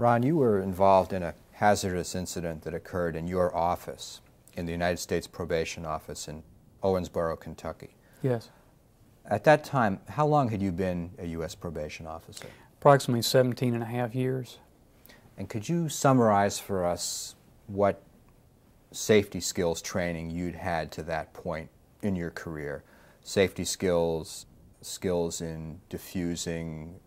Ron, you were involved in a hazardous incident that occurred in your office in the United States Probation Office in Owensboro, Kentucky. Yes. At that time, how long had you been a U.S. probation officer? Approximately 17 and a half years. And could you summarize for us what safety skills training you'd had to that point in your career? Safety skills, skills in diffusing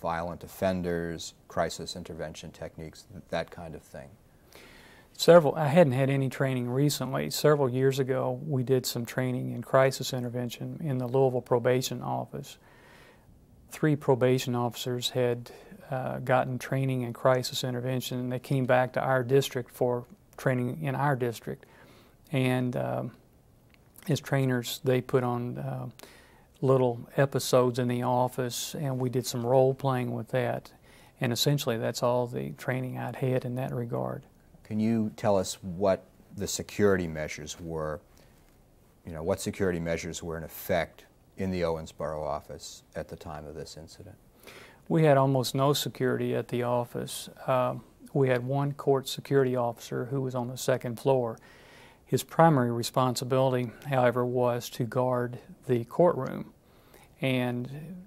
violent offenders, crisis intervention techniques, that kind of thing. Several, I hadn't had any training recently. Several years ago, we did some training in crisis intervention in the Louisville Probation Office. Three probation officers had uh, gotten training in crisis intervention, and they came back to our district for training in our district. And um, as trainers, they put on uh, little episodes in the office, and we did some role playing with that. And essentially, that's all the training I'd had in that regard. Can you tell us what the security measures were? You know, what security measures were in effect in the Owensboro office at the time of this incident? We had almost no security at the office. Uh, we had one court security officer who was on the second floor. His primary responsibility, however, was to guard the courtroom. And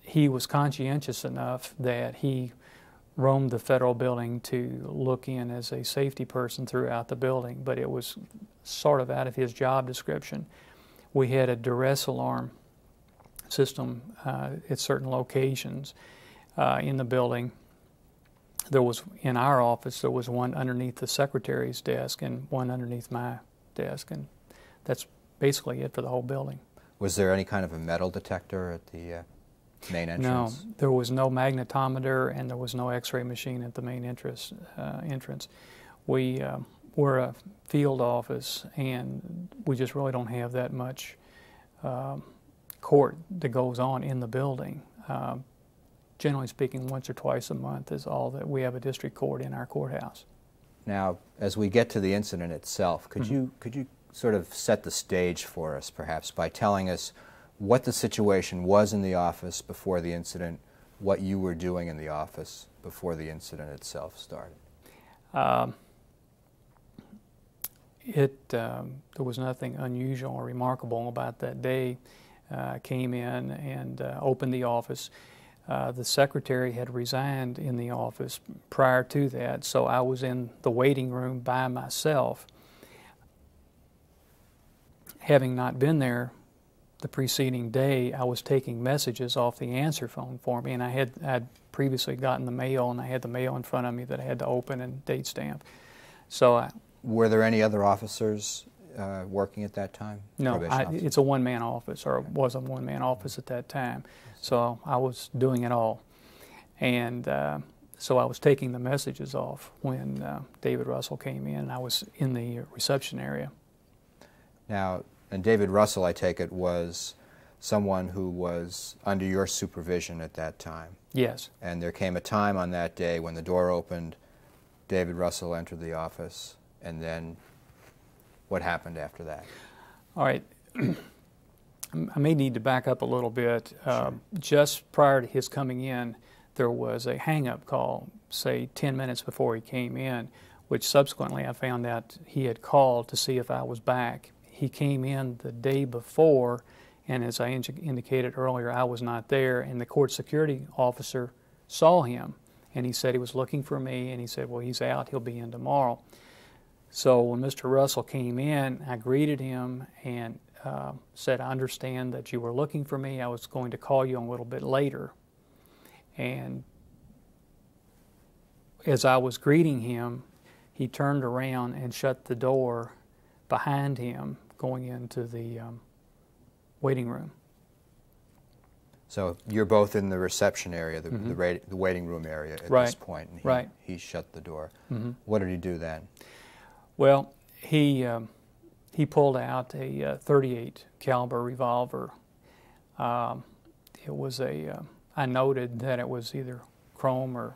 he was conscientious enough that he roamed the federal building to look in as a safety person throughout the building, but it was sort of out of his job description. We had a duress alarm system uh, at certain locations uh, in the building. There was in our office there was one underneath the secretary's desk and one underneath my desk, and that's basically it for the whole building. Was there any kind of a metal detector at the uh, main entrance? No, there was no magnetometer and there was no X-ray machine at the main entrance. Uh, entrance. We uh, we're a field office, and we just really don't have that much um, court that goes on in the building. Generally speaking, once or twice a month is all that we have a district court in our courthouse. Now, as we get to the incident itself, could mm-hmm. you could you sort of set the stage for us, perhaps, by telling us what the situation was in the office before the incident, what you were doing in the office before the incident itself started? Um, it um, there was nothing unusual or remarkable about that day. Uh, I came in and uh, opened the office. Uh, the secretary had resigned in the office prior to that, so I was in the waiting room by myself. Having not been there the preceding day, I was taking messages off the answer phone for me, and I had I'd previously gotten the mail, and I had the mail in front of me that I had to open and date stamp. So, I, were there any other officers uh, working at that time? No, I, it's a one-man office, or was a one-man office at that time. So I was doing it all, and uh, so I was taking the messages off when uh, David Russell came in. and I was in the reception area. Now, and David Russell, I take it, was someone who was under your supervision at that time. Yes. And there came a time on that day when the door opened, David Russell entered the office, and then what happened after that? All right. I may need to back up a little bit. Uh, just prior to his coming in, there was a hang up call, say 10 minutes before he came in, which subsequently I found out he had called to see if I was back he came in the day before, and as I indicated earlier, I was not there, and the court security officer saw him, and he said he was looking for me, and he said, Well, he's out, he'll be in tomorrow. So when Mr. Russell came in, I greeted him and uh, said, I understand that you were looking for me. I was going to call you a little bit later. And as I was greeting him, he turned around and shut the door behind him going into the um, waiting room. So you're both in the reception area, the, mm-hmm. the, the, waiting room area at right. this point, and he, right. he shut the door. Mm-hmm. What did he do then? Well, he um, he pulled out a uh, 38 caliber revolver. Um, it was a. Uh, I noted that it was either chrome or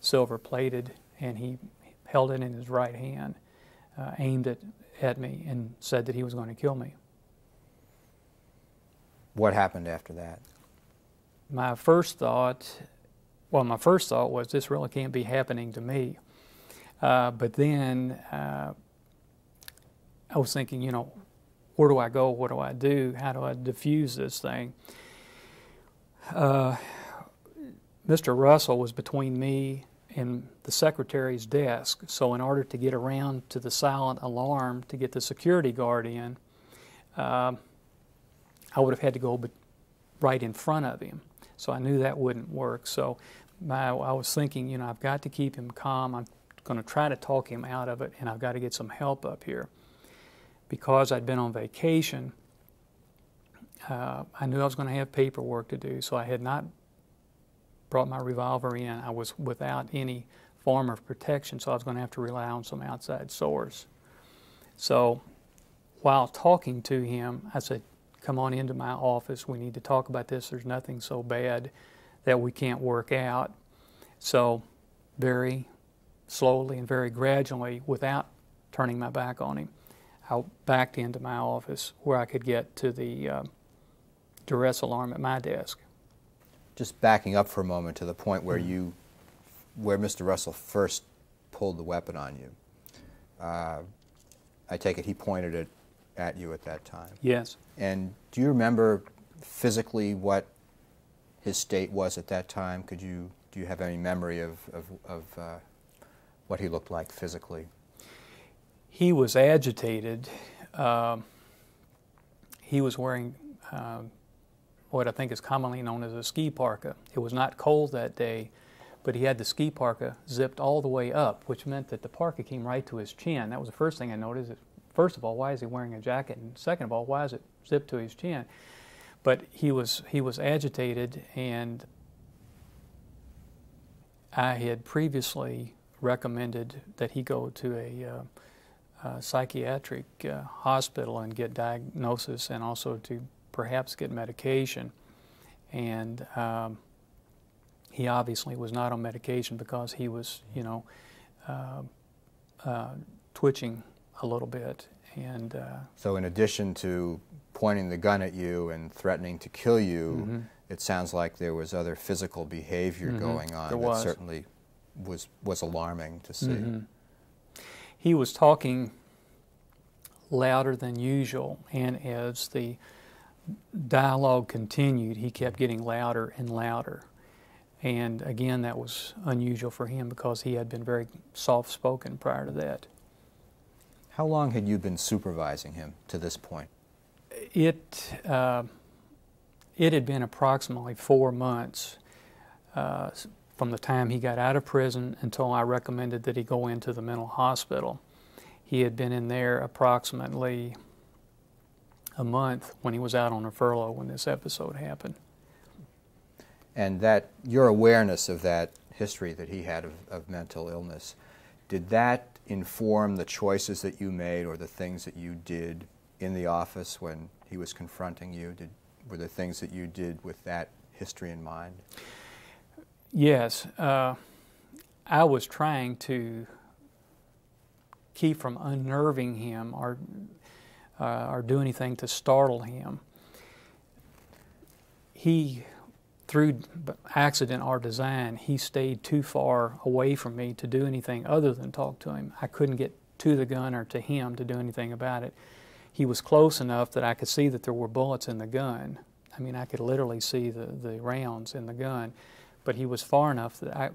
silver plated, and he held it in his right hand, uh, aimed it at me and said that he was going to kill me. What happened after that? My first thought well, my first thought was this really can't be happening to me. Uh, but then uh, I was thinking, you know, where do I go? What do I do? How do I diffuse this thing? Uh, Mr. Russell was between me and the secretary's desk. So, in order to get around to the silent alarm to get the security guard in, uh, I would have had to go right in front of him. So, I knew that wouldn't work. So, my, I was thinking, you know, I've got to keep him calm. I'm going to try to talk him out of it, and I've got to get some help up here. Because I'd been on vacation, uh, I knew I was going to have paperwork to do, so I had not brought my revolver in. I was without any form of protection, so I was going to have to rely on some outside source. So while talking to him, I said, Come on into my office. We need to talk about this. There's nothing so bad that we can't work out. So, very slowly and very gradually, without turning my back on him, I backed into my office where I could get to the uh, duress alarm at my desk. Just backing up for a moment to the point where mm-hmm. you, where Mr. Russell first pulled the weapon on you. Uh, I take it he pointed it at you at that time. Yes. And do you remember physically what his state was at that time? Could you do you have any memory of of, of uh, what he looked like physically? He was agitated. Uh, he was wearing uh, what I think is commonly known as a ski parka. It was not cold that day, but he had the ski parka zipped all the way up, which meant that the parka came right to his chin. That was the first thing I noticed. First of all, why is he wearing a jacket? And second of all, why is it zipped to his chin? But he was he was agitated, and I had previously recommended that he go to a, uh, a psychiatric uh, hospital and get diagnosis, and also to perhaps get medication. And um, he obviously was not on medication because he was, you know, uh, uh, twitching a little bit. And uh, so, in addition to pointing the gun at you and threatening to kill you, mm-hmm. it sounds like there was other physical behavior mm-hmm. going on there that was. certainly was was alarming to see. Mm-hmm. He was talking louder than usual, and as the dialogue continued, he kept getting louder and louder. And again, that was unusual for him because he had been very soft spoken prior to that. How long had you been supervising him to this point? It, uh, it had been approximately four months uh, from the time he got out of prison until I recommended that he go into the mental hospital. He had been in there approximately a month when he was out on a furlough when this episode happened. And that your awareness of that history that he had of, of mental illness, did that inform the choices that you made or the things that you did in the office when he was confronting you? Did, were there things that you did with that history in mind? Yes. Uh, I was trying to keep from unnerving him or uh, or do anything to startle him. He, through accident or design, he stayed too far away from me to do anything other than talk to him. I couldn't get to the gun or to him to do anything about it. He was close enough that I could see that there were bullets in the gun. I mean, I could literally see the, the rounds in the gun, but he was far enough that I,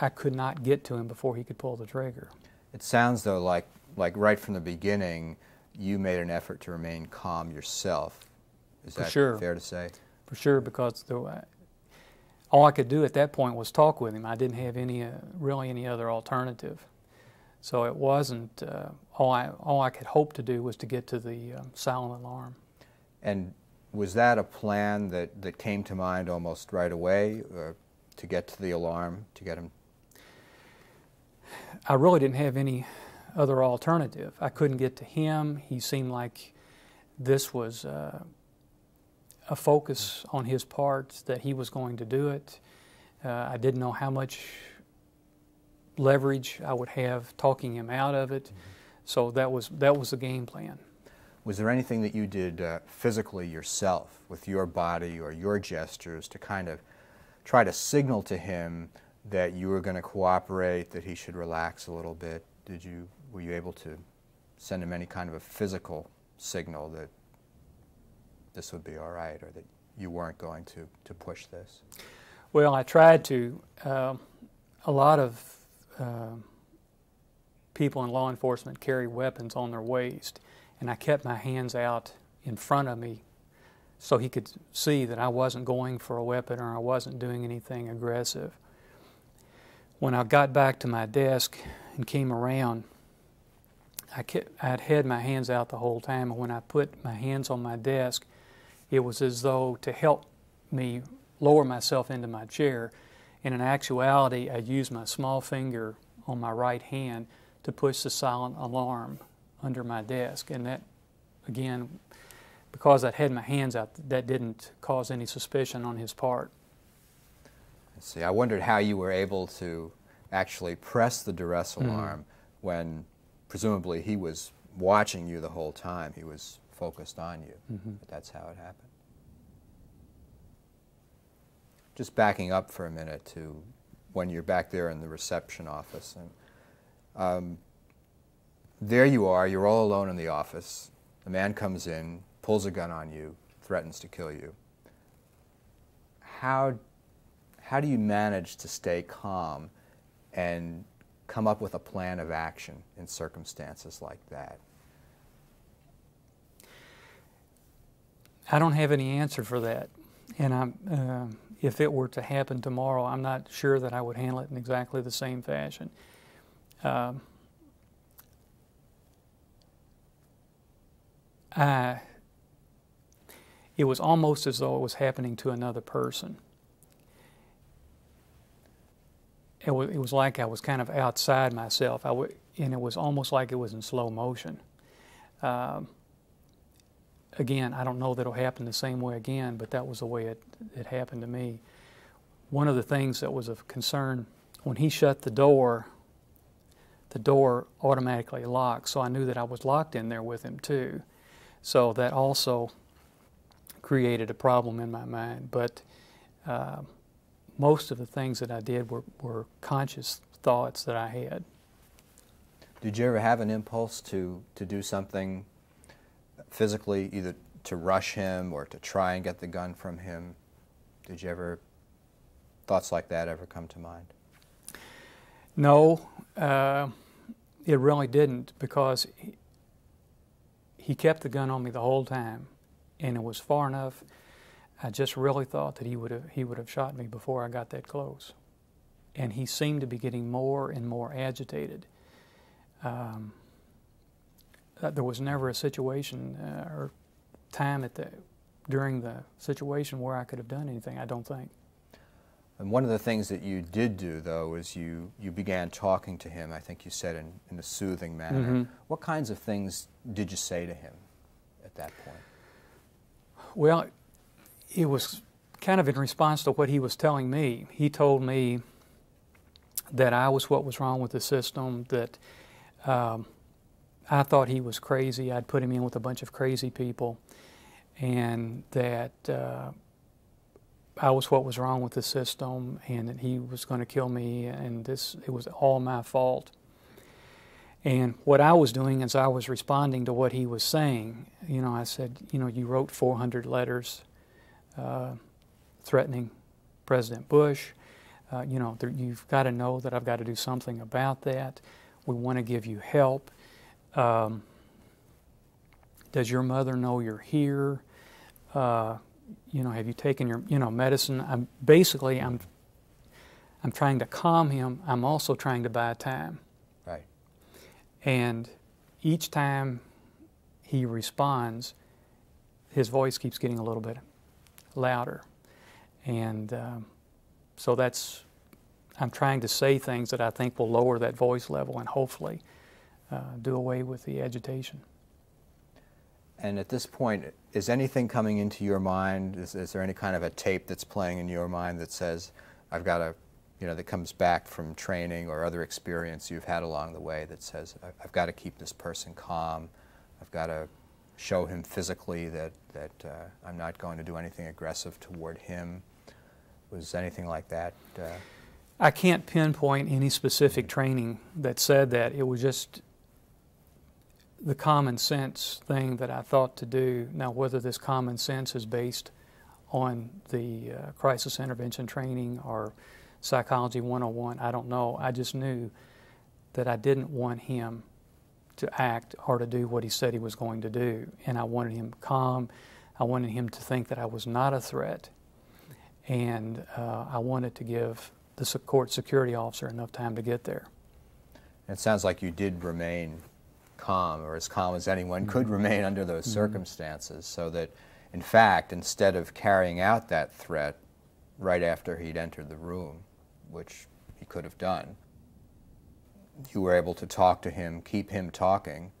I could not get to him before he could pull the trigger. It sounds, though, like, like right from the beginning, you made an effort to remain calm yourself. Is For that sure. fair to say? For sure, because the, all I could do at that point was talk with him. I didn't have any uh, really any other alternative. So it wasn't uh, all I all I could hope to do was to get to the um, silent alarm. And was that a plan that, that came to mind almost right away uh, to get to the alarm to get him? I really didn't have any other alternative. I couldn't get to him. He seemed like this was uh, a focus on his part that he was going to do it. Uh, I didn't know how much leverage I would have talking him out of it. Mm-hmm. So that was that was the game plan. Was there anything that you did uh, physically yourself with your body or your gestures to kind of try to signal to him that you were going to cooperate, that he should relax a little bit? Did you were you able to send him any kind of a physical signal that this would be all right, or that you weren't going to to push this? Well, I tried to. Uh, a lot of uh, people in law enforcement carry weapons on their waist, and I kept my hands out in front of me so he could see that I wasn't going for a weapon or I wasn't doing anything aggressive. When I got back to my desk and came around, I would had my hands out the whole time, and when I put my hands on my desk, it was as though to help me lower myself into my chair. And in actuality, I used my small finger on my right hand to push the silent alarm under my desk. And that, again, because I had my hands out, that didn't cause any suspicion on his part. I see. I wondered how you were able to actually press the duress mm-hmm. alarm mm-hmm. when presumably he was watching you the whole time. He was focused on you. Mm-hmm. But that's how it happened. Just backing up for a minute to when you're back there in the reception office and um, there you are, you're all alone in the office. The man comes in, pulls a gun on you, threatens to kill you. How, how do you manage to stay calm and come up with a plan of action in circumstances like that? I don't have any answer for that. And I'm, uh, if it were to happen tomorrow, I'm not sure that I would handle it in exactly the same fashion. Um, I, it was almost as though it was happening to another person. It was, it was like I was kind of outside myself, I w- and it was almost like it was in slow motion. Um, again, I don't know that it'll happen the same way again, but that was the way it, it happened to me. One of the things that was of concern when he shut the door, the door automatically locked, so I knew that I was locked in there with him too. So that also created a problem in my mind. But uh, most of the things that I did were, were conscious thoughts that I had. Did you ever have an impulse to, to do something physically, either to rush him or to try and get the gun from him? Did you ever, thoughts like that ever come to mind? No, uh, it really didn't because he kept the gun on me the whole time, and it was far enough. I just really thought that he would have he would have shot me before I got that close, and he seemed to be getting more and more agitated. Um, uh, there was never a situation uh, or time at the during the situation where I could have done anything. I don't think. And one of the things that you did do, though, is you, you began talking to him, I think you said in, in a soothing manner. Mm-hmm. What kinds of things did you say to him at that point? Well, it was kind of in response to what he was telling me. He told me that I was what was wrong with the system, that um, I thought he was crazy. I'd put him in with a bunch of crazy people, and that. Uh, I was what was wrong with the system and that he was going to kill me and this it was all my fault. And what I was doing is I was responding to what he was saying. You know, I said, you know, you wrote 400 letters uh, threatening President Bush. Uh, you know, there, you've got to know that I've got to do something about that. We want to give you help. Um, does your mother know you're here? Uh, you know, have you taken your, you know, medicine? I'm basically, I'm, I'm trying to calm him. I'm also trying to buy time. And each time he responds, his voice keeps getting a little bit louder. And um, so that's, I'm trying to say things that I think will lower that voice level and hopefully uh, do away with the agitation. And at this point, is anything coming into your mind? Is, is, there any kind of a tape that's playing in your mind that says, I've got to, you know, that comes back from training or other experience you've had along the way that says, I've got to keep this person calm. I've got to show him physically that, that uh, I'm not going to do anything aggressive toward him. Was anything like that? Uh, I can't pinpoint any specific training that said that. It was just the common sense thing that I thought to do. Now, whether this common sense is based on the uh, crisis intervention training or psychology 101, I don't know. I just knew that I didn't want him to act or to do what he said he was going to do. And I wanted him calm. I wanted him to think that I was not a threat. And uh, I wanted to give the court security officer enough time to get there. It sounds like you did remain calm, or as calm as anyone mm-hmm. could remain under those mm-hmm. circumstances, so that, in fact, instead of carrying out that threat right after he'd entered the room, which he could have done, you were able to talk to him, keep him talking,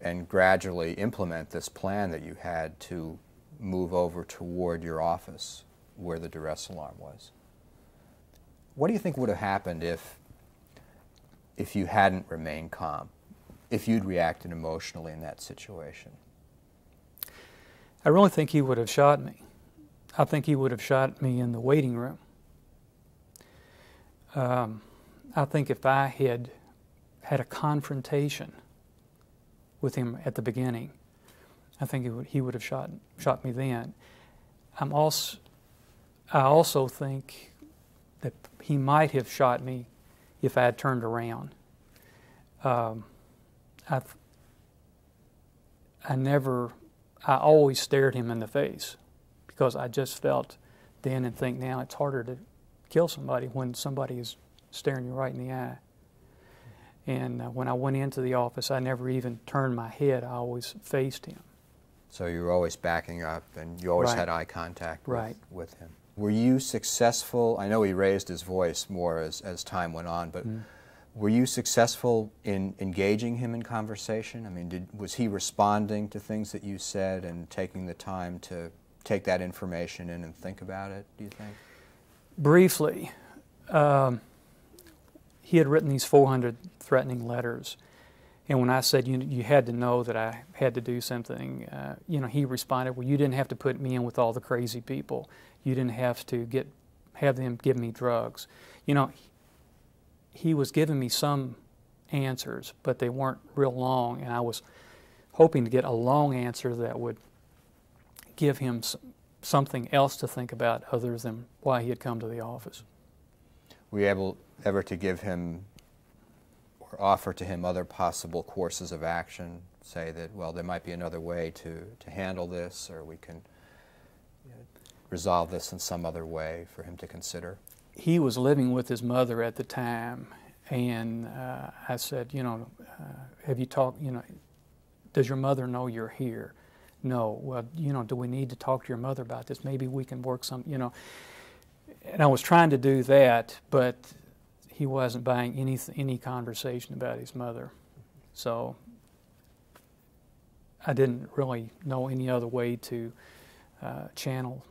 and gradually implement this plan that you had to move over toward your office where the duress alarm was. What do you think would have happened if, if you hadn't remained calm, if you'd reacted emotionally in that situation? I really think he would have shot me. I think he would have shot me in the waiting room. Um, I think if I had had a confrontation with him at the beginning, I think would, he would have shot shot me then. I'm also, I also think that he might have shot me if I had turned around. Um, I, I never, I always stared him in the face because I just felt then and think now it's harder to kill somebody when somebody is staring you right in the eye. And uh, when I went into the office, I never even turned my head. I always faced him. So you were always backing up and you always right. had eye contact with, right. with him. Were you successful? I know he raised his voice more as, as time went on, but mm. were you successful in engaging him in conversation? I mean, did, was he responding to things that you said and taking the time to take that information in and think about it, do you think? Briefly. Um, he had written these 400 threatening letters. And when I said you, you had to know that I had to do something, uh, you know, he responded, "Well, you didn't have to put me in with all the crazy people. You didn't have to get have them give me drugs." You know, he was giving me some answers, but they weren't real long, and I was hoping to get a long answer that would give him something else to think about other than why he had come to the office. Were you able ever to give him or offer to him other possible courses of action? Say that, well, there might be another way to, to handle this, or we can resolve this in some other way for him to consider? He was living with his mother at the time, and uh, I said, you know, uh, have you talked, you know, does your mother know you're here? No. Well, you know, do we need to talk to your mother about this? Maybe we can work some, you know. And I was trying to do that, but he wasn't buying any any conversation about his mother. So I didn't really know any other way to uh, channel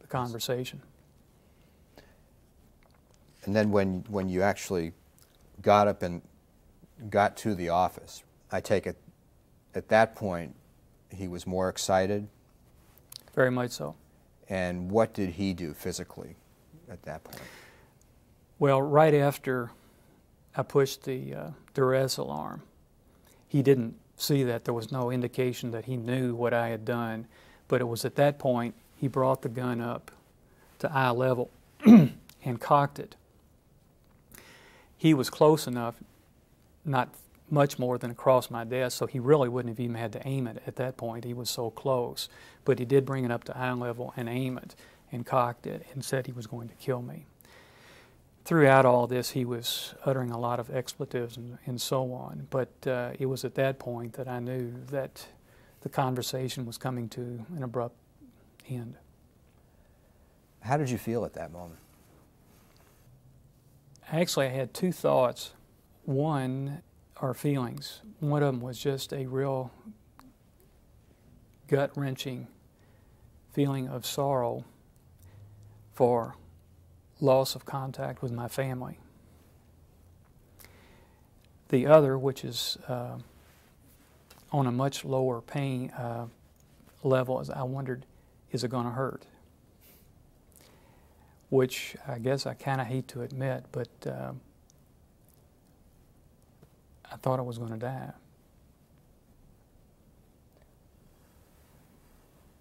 the conversation. And then when when you actually got up and got to the office, I take it at that point he was more excited. Very much so. And what did he do physically at that point? Well, right after I pushed the uh, duress alarm, he didn't see that. There was no indication that he knew what I had done. But it was at that point he brought the gun up to eye level and cocked it. He was close enough, not much more than across my desk, so he really wouldn't have even had to aim it at that point. He was so close. But he did bring it up to eye level and aim it and cocked it and said he was going to kill me throughout all this, he was uttering a lot of expletives and, and so on. But uh, it was at that point that I knew that the conversation was coming to an abrupt end. How did you feel at that moment? Actually, I had two thoughts. One are feelings. One of them was just a real gut wrenching feeling of sorrow for loss of contact with my family. The other, which is uh, on a much lower pain uh, level, is I wondered, is it going to hurt? which I guess I kind of hate to admit, but um, I thought I was going to die.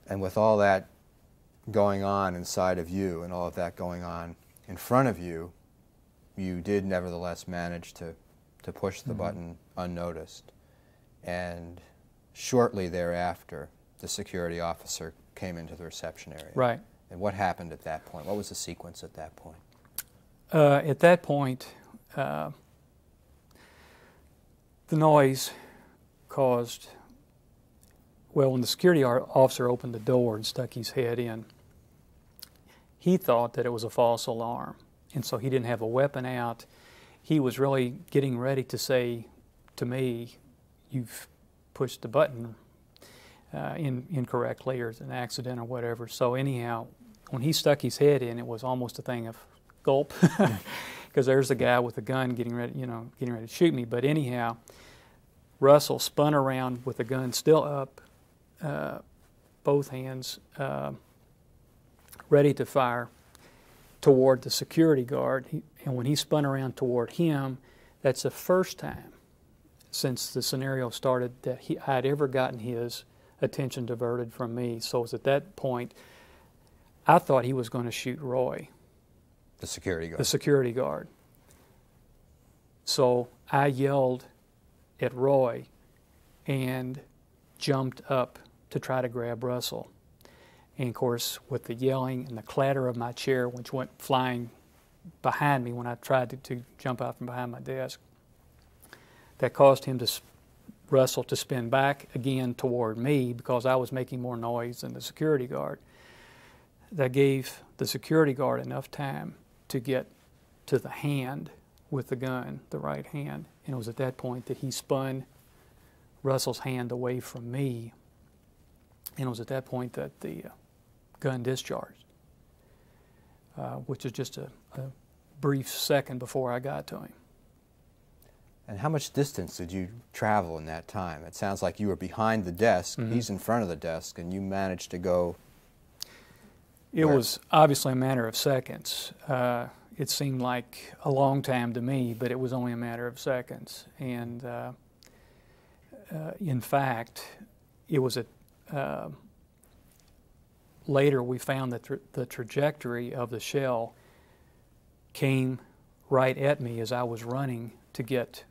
And with all that going on inside of you and all of that going on in front of you, you did nevertheless manage to, to push the mm-hmm. button unnoticed. And shortly thereafter, the security officer came into the reception area. Right. And what happened at that point? What was the sequence at that point? Uh, at that point, uh, the noise caused, well, when the security officer opened the door and stuck his head in, he thought that it was a false alarm. And so he didn't have a weapon out. He was really getting ready to say to me, You've pushed the button uh, in, incorrectly or it's an accident or whatever. So, anyhow, when he stuck his head in, it was almost a thing of gulp because there's the guy with a gun getting ready, you know, getting ready to shoot me. But anyhow, Russell spun around with the gun still up, uh, both hands. Uh, ready to fire toward the security guard. He, and when he spun around toward him, that's the first time since the scenario started that he, I had ever gotten his attention diverted from me. So it was at that point I thought he was going to shoot Roy. The security guard. The security guard. So I yelled at Roy and jumped up to try to grab Russell. And of course, with the yelling and the clatter of my chair, which went flying behind me when I tried to, to jump out from behind my desk, that caused him to Russell to spin back again toward me because I was making more noise than the security guard. That gave the security guard enough time to get to the hand with the gun, the right hand. And it was at that point that he spun Russell's hand away from me. And it was at that point that the uh, gun discharged, uh, which is just a, a brief second before I got to him. And how much distance did you travel in that time? It sounds like you were behind the desk, mm-hmm. he's in front of the desk, and you managed to go. It where? was obviously a matter of seconds. Uh, it seemed like a long time to me, but it was only a matter of seconds. And uh, uh, in fact, it was a uh, later we found that tra- the trajectory of the shell came right at me as I was running to get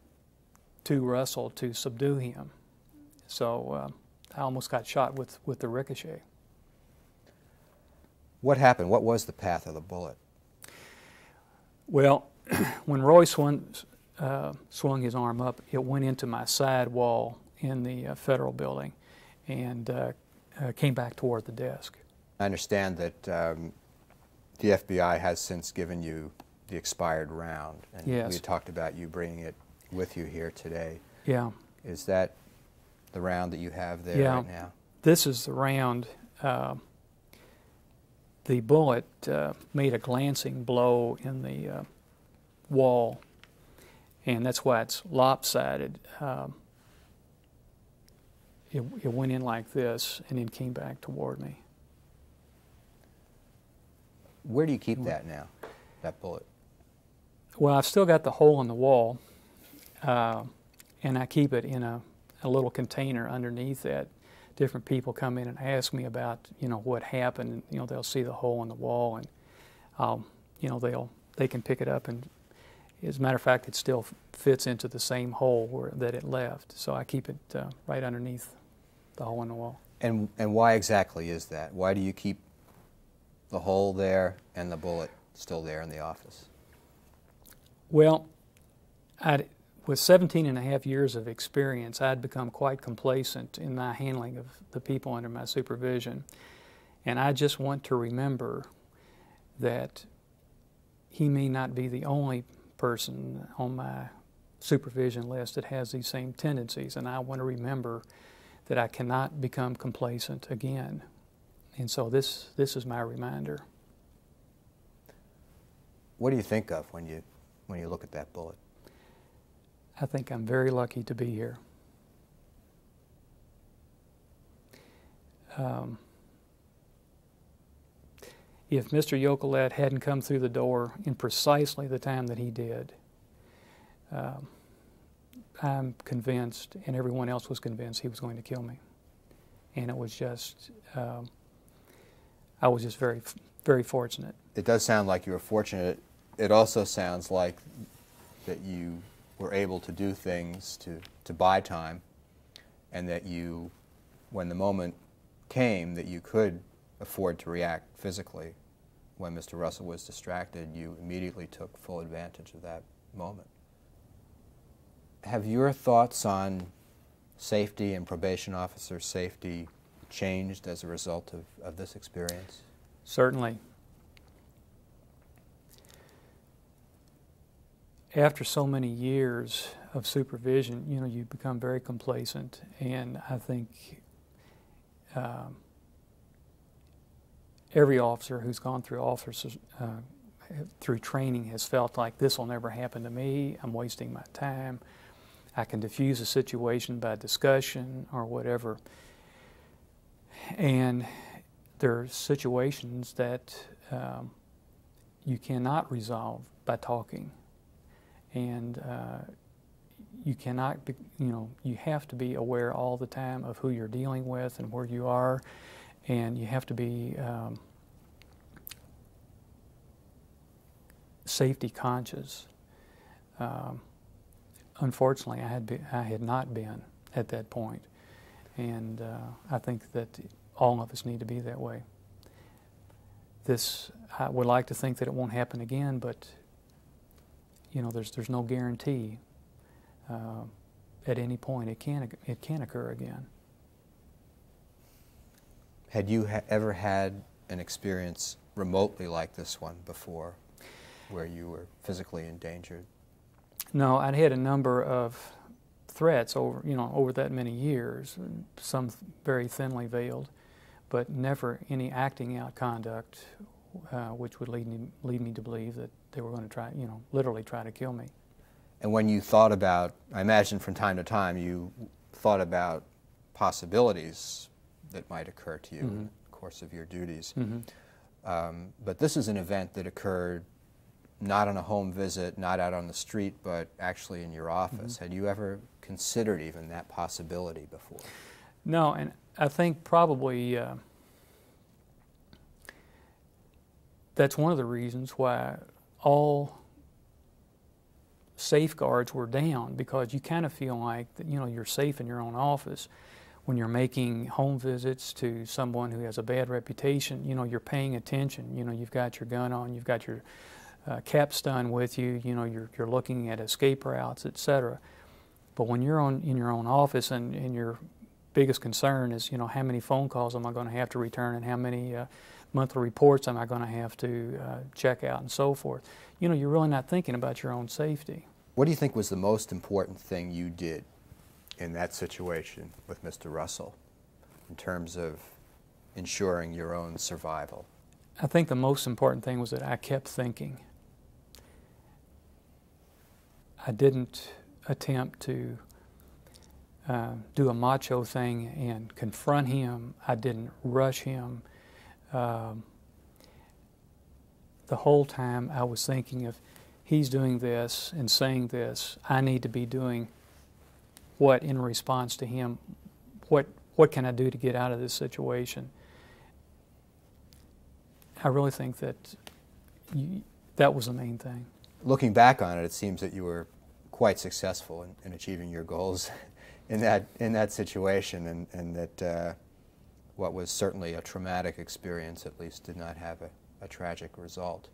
to Russell to subdue him. So uh, I almost got shot with, with the ricochet. What happened? What was the path of the bullet? Well, when Roy swung, uh, swung his arm up, it went into my side wall in the uh, federal building and uh, uh, came back toward the desk. I understand that um, the FBI has since given you the expired round, and yes. we talked about you bringing it with you here today. Yeah. Is that the round that you have there yeah. right now? This is the round. The bullet uh, made a glancing blow in the uh, wall, and that's why it's lopsided. Um, it, it went in like this and then came back toward me. Where do you keep that now, that bullet? Well, I've still got the hole in the wall, uh, and I keep it in a, a little container underneath that. Different people come in and ask me about, you know, what happened. And, you know, they'll see the hole in the wall, and, um, you know, they'll they can pick it up. And as a matter of fact, it still fits into the same hole where, that it left. So I keep it uh, right underneath the hole in the wall. And and why exactly is that? Why do you keep the hole there and the bullet still there in the office? Well, I'd, with 17 and a half years of experience, I'd become quite complacent in my handling of the people under my supervision. And I just want to remember that he may not be the only person on my supervision list that has these same tendencies. And I want to remember that I cannot become complacent again. And so this, this is my reminder. What do you think of when you, when you look at that bullet? I think I'm very lucky to be here. Um, if Mr. Yokelet hadn't come through the door in precisely the time that he did, um, I'm convinced, and everyone else was convinced, he was going to kill me. And it was just, um, I was just very, very fortunate. It does sound like you were fortunate. It also sounds like that you were able to do things to, to buy time, and that you, when the moment came, that you could afford to react physically. When Mr. Russell was distracted, you immediately took full advantage of that moment. Have your thoughts on safety and probation officer safety changed as a result of, of this experience? Certainly. After so many years of supervision, you know, you become very complacent, and I think um, every officer who's gone through officers uh, through training has felt like this will never happen to me. I'm wasting my time. I can diffuse a situation by discussion or whatever. And there are situations that um, you cannot resolve by talking. And uh, you cannot, be, you know, you have to be aware all the time of who you're dealing with and where you are. And you have to be um, safety conscious. Um, unfortunately, I had, be, I had not been at that point. And uh, I think that all of us need to be that way. This, I would like to think that it won't happen again, but you know, there's, there's no guarantee. Uh, at any point, it can, it can occur again. Had you ha ever had an experience remotely like this one before, where you were physically endangered? No, I'd had a number of threats over, you know, over that many years, some very thinly veiled, but never any acting out conduct uh, which would lead me, lead me to believe that they were going to try, you know, literally try to kill me. And when you thought about, I imagine from time to time you thought about possibilities that might occur to you mm -hmm. in the course of your duties. Mm -hmm. um, but this is an event that occurred not on a home visit, not out on the street, but actually in your office. Mm -hmm. Had you ever considered even that possibility before? No, and I think probably uh, that's one of the reasons why all safeguards were down because you kind of feel like that you know you're safe in your own office when you're making home visits to someone who has a bad reputation you know you're paying attention you know you've got your gun on you've got your uh, Cap-Stun with you. You know, you're, you're looking at escape routes, etc. But when you're on in your own office and, and your biggest concern is, you know, how many phone calls am I going to have to return and how many uh, monthly reports am I going to have to uh, check out and so forth. You know, you're really not thinking about your own safety. What do you think was the most important thing you did in that situation with Mr. Russell in terms of ensuring your own survival? I think the most important thing was that I kept thinking. I didn't attempt to uh, do a macho thing and confront him. I didn't rush him. Um, the whole time I was thinking of he's doing this and saying this, I need to be doing what in response to him? What, what can I do to get out of this situation? I really think that you, that was the main thing. Looking back on it, it seems that you were quite successful in, in achieving your goals in that in that situation, and and that uh, what was certainly a traumatic experience at least did not have a, a tragic result.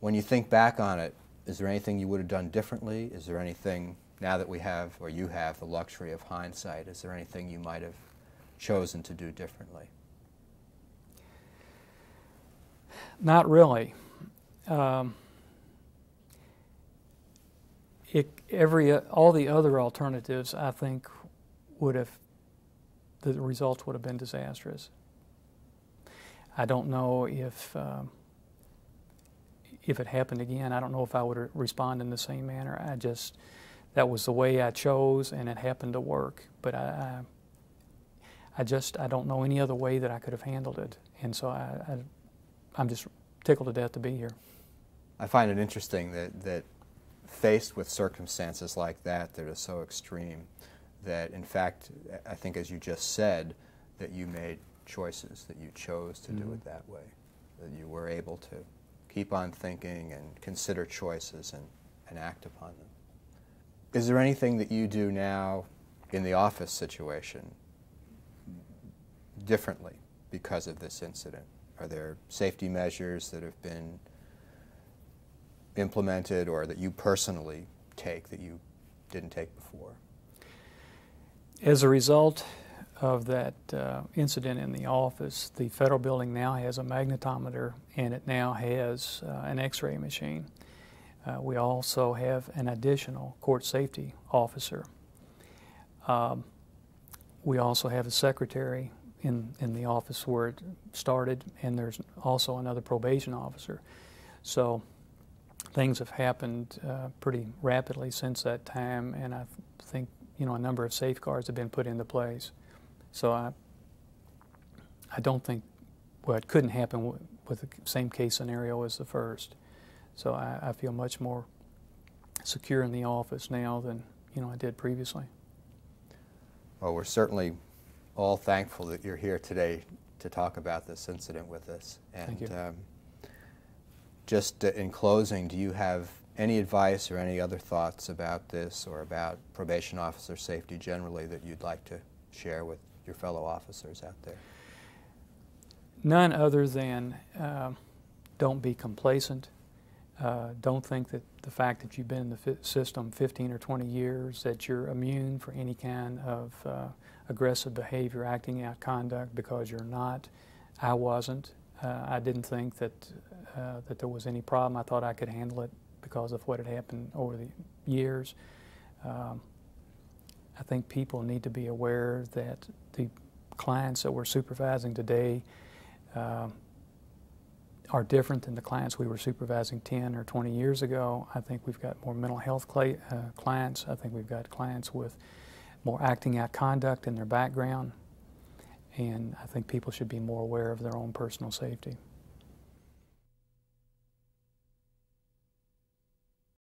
When you think back on it, is there anything you would have done differently? Is there anything now that we have, or you have, the luxury of hindsight? Is there anything you might have chosen to do differently? Not really. Um, it, every all the other alternatives, I think, would have the results would have been disastrous. I don't know if um, if it happened again. I don't know if I would respond in the same manner. I just that was the way I chose, and it happened to work. But I, I, I just I don't know any other way that I could have handled it, and so I, I I'm just tickled to death to be here. I find it interesting that, that faced with circumstances like that that are so extreme, that in fact, I think as you just said, that you made choices, that you chose to Mhm. do it that way, that you were able to keep on thinking and consider choices and, and act upon them. Is there anything that you do now in the office situation differently because of this incident? Are there safety measures that have been implemented or that you personally take that you didn't take before? As a result of that uh, incident in the office, the federal building now has a magnetometer and it now has uh, an x ray machine. Uh, we also have an additional court safety officer. Um, we also have a secretary in, in the office where it started, and there's also another probation officer. So things have happened uh, pretty rapidly since that time, and I th- think you know a number of safeguards have been put into place. So I, I don't think well it couldn't happen with the same case scenario as the first. So I, I feel much more secure in the office now than you know I did previously. Well, we're certainly all thankful that you're here today to talk about this incident with us. And Thank you. Um, just in closing, do you have any advice or any other thoughts about this or about probation officer safety generally that you'd like to share with your fellow officers out there? None other than um don't be complacent. Uh, don't think that the fact that you've been in the system 15 or 20 years that you're immune for any kind of uh, aggressive behavior, acting out conduct because you're not. I wasn't. Uh, I didn't think that uh, that there was any problem. I thought I could handle it because of what had happened over the years. Um, I think people need to be aware that the clients that we're supervising today um, are different than the clients we were supervising 10 or 20 years ago. I think we've got more mental health cli- uh, clients. I think we've got clients with more acting out conduct in their background. And I think people should be more aware of their own personal safety.